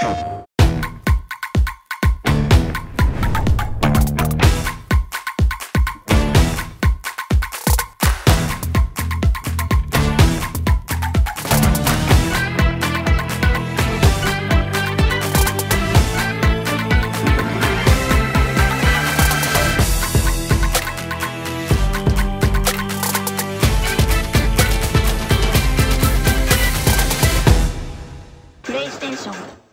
プレイステーション。